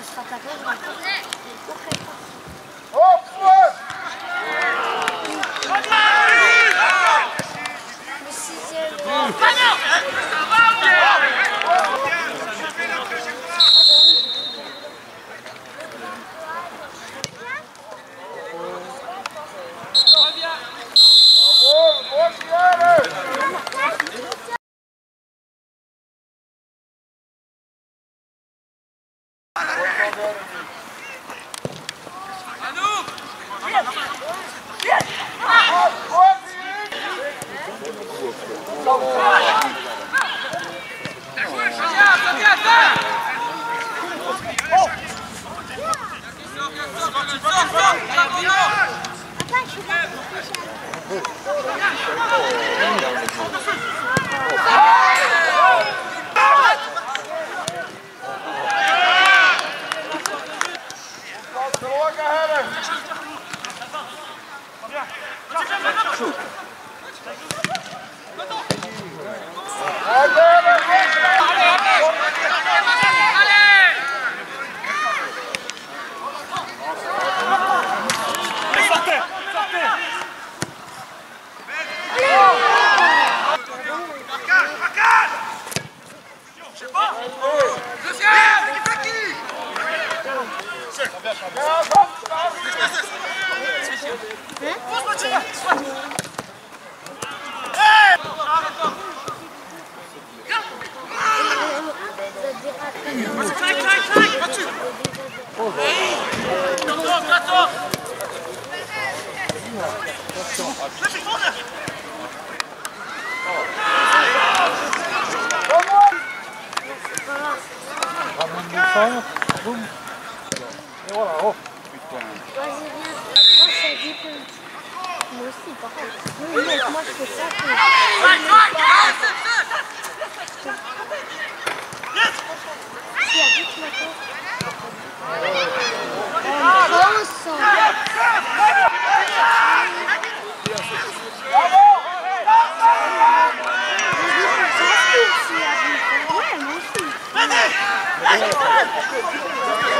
jest taka duża. Droga, Heller! Vamos. Et voilà, oh Putain. Vas-y, viens. Moi, ça dit que... Moi aussi, pareil. Oui, mec, moi, je fais ça. Que... Qui a dit que maintenant